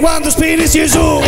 Quando os pires se zoam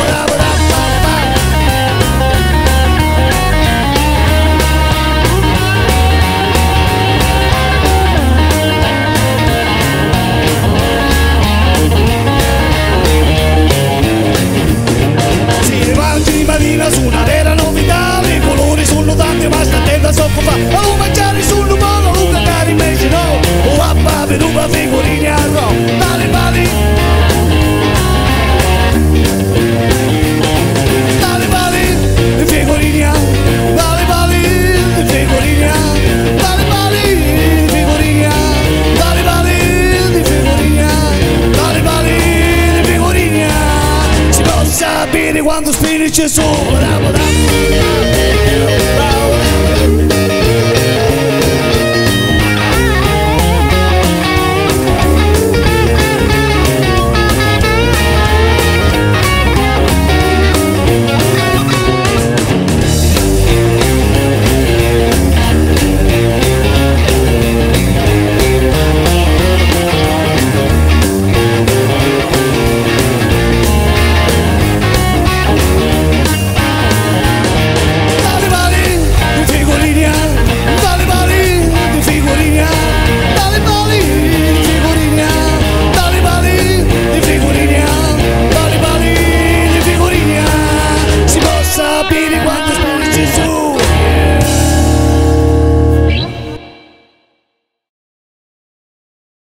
be the one to finish us all.